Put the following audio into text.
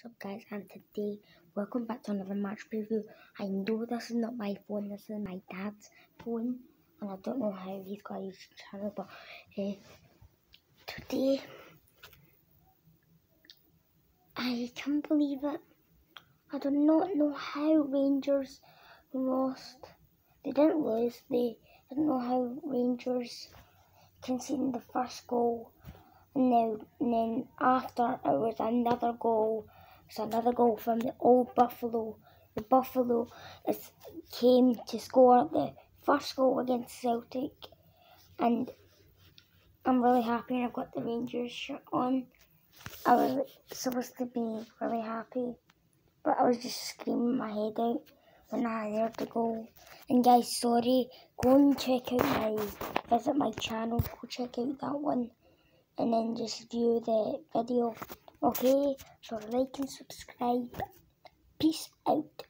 What's up guys and today welcome back to another match preview. I know this is not my phone, this is my dad's phone and I don't know how he's got his channel but uh, today I can't believe it. I do not know how Rangers lost. They didn't lose, they didn't know how Rangers conceded the first goal and then, and then after it was another goal it's another goal from the old Buffalo. The Buffalo is, came to score the first goal against Celtic. And I'm really happy and I've got the Rangers shirt on. I was supposed to be really happy. But I was just screaming my head out when I heard the goal. And guys, sorry, go and check out my, visit my channel, go check out that one. And then just view the video. Okay, so like and subscribe. Peace out.